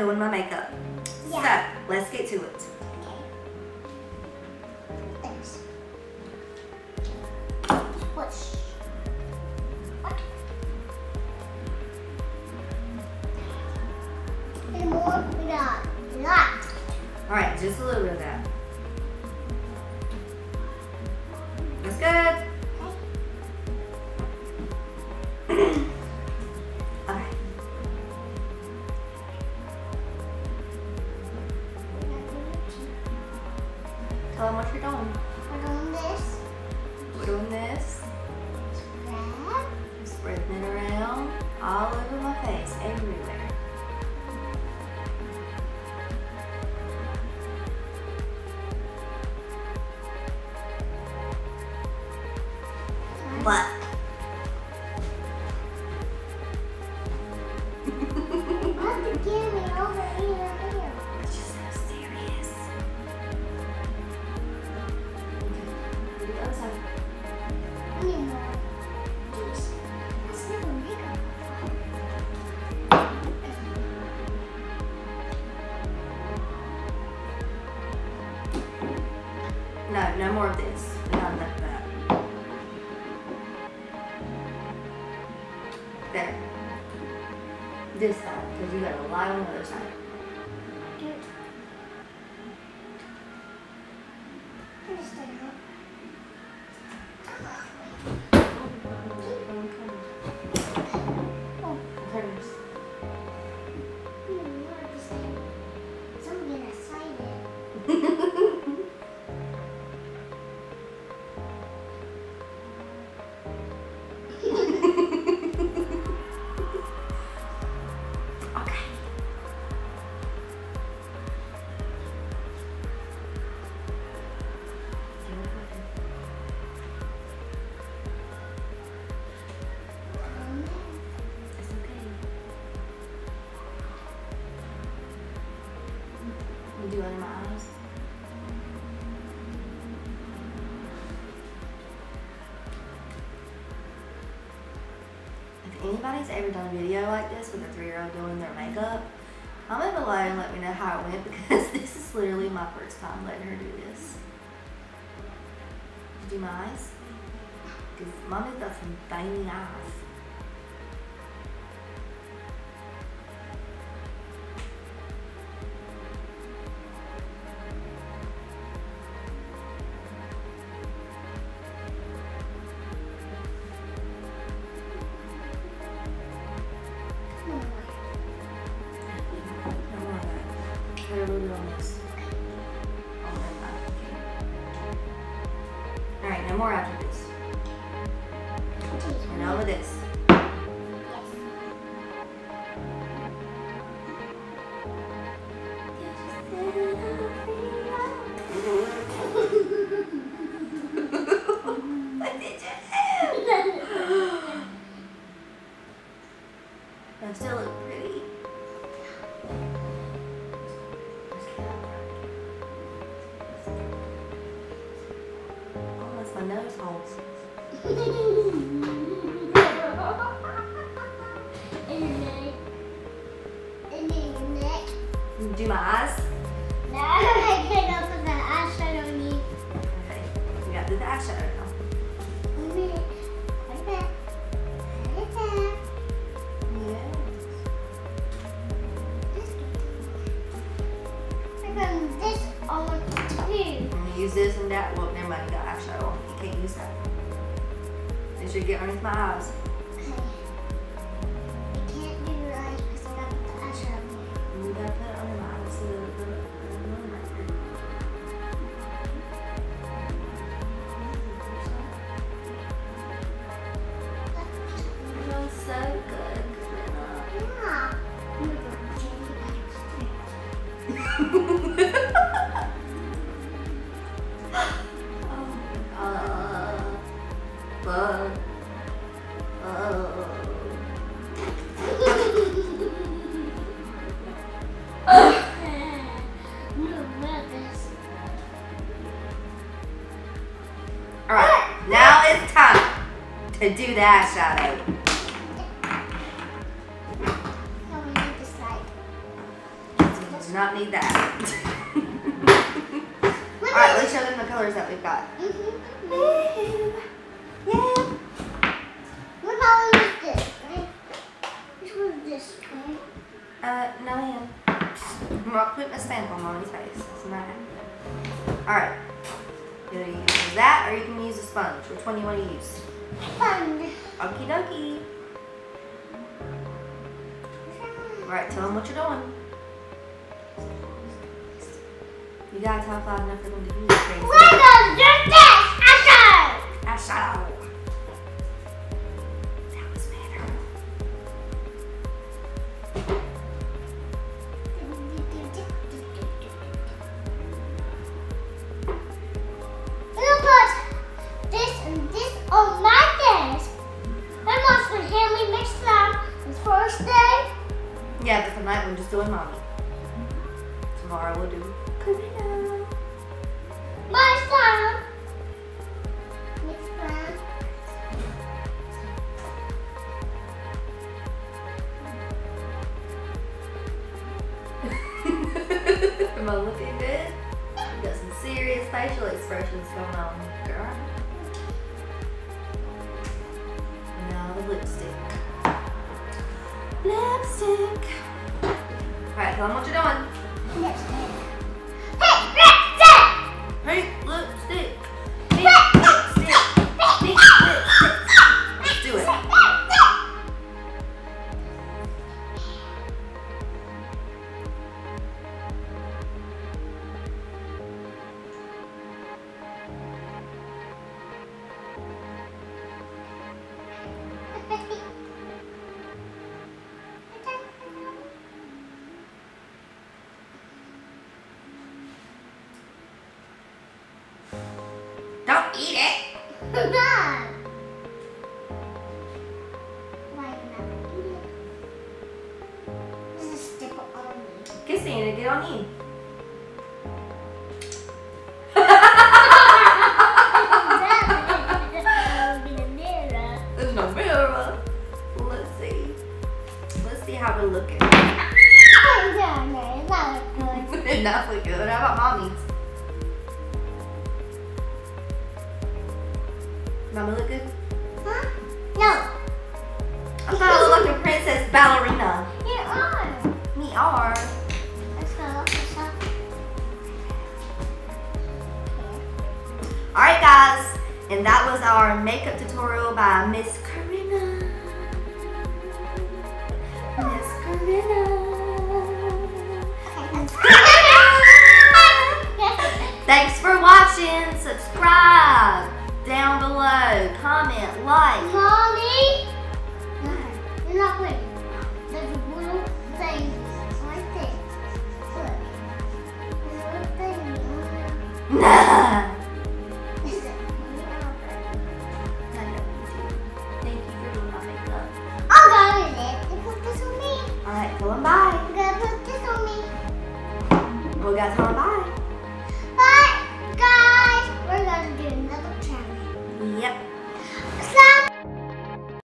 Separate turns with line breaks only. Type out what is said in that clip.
doing my makeup.
Yeah.
So, let's get to it.
Okay. Thanks. Push. What? And more we got.
All right, just a little bit of that. That's good. Okay. all over my face, everywhere. But No, more of this. Enough of that. There. This side, because you got a lot on the other side.
Understand,
Ever done a video like this with a three-year-old doing their makeup, comment below and let me know how it went because this is literally my first time letting her do this. Do my eyes? Because mommy's got some tiny eyes.
No more
after this. We're done with this. what did you do? I still Do my eyes?
No, I can't open the eyeshadow on you.
Okay, we got to do the eyeshadow now.
Here. Right back. Right back.
Yes.
This I got this on too.
I'm gonna use this and that. Well, never mind, you got eyeshadow on. You can't use that. It should get underneath my eyes.
Okay. I can't do your eyes because I got the eyeshadow on.
You gotta put uh,
I'm gonna
all right, now it's time to do the eyeshadow.
Now we need.
Do not need that. All right, let's show them the colors that we've got.
Mm-hmm.
Yeah.
What color is this? Right? Which one is this? Right?
Uh, no, ma'am. I'm not putting a stamp on Mommy's face. It's not happening. All right. You can use that, or you can use a sponge. Which one do you want to use?
Fun.
Okie dokie. All right, tell them what you're doing. You gotta talk loud enough for them to you.
My desk. My mom's gonna hand me mix them the first day.
Yeah, but tonight we're just doing mommy. Tomorrow we'll do Karina.
My son.
Am I looking good? You got some serious facial expressions going on, girl. Lipstick. Lipstick. Alright, tell them what you're doing.
Lipstick. Hey, lipstick.
Pink lipstick.
Is a staple only.
Kissing it, get on you. There's no mirror. Let's see. Let's see how we're looking. Not look good. How about mommy's? Mommy look good? Huh? No. I thought I looked like a princess ballerina. You are. Me are. Let's go. Alright guys, and that was our makeup tutorial by Miss Karina. Miss Karina. Thanks for watching.
This on